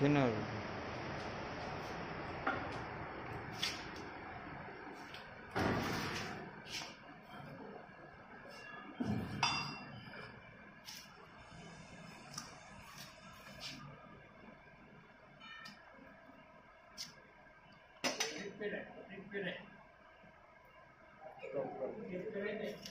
Winner. Respira, respira. Respira.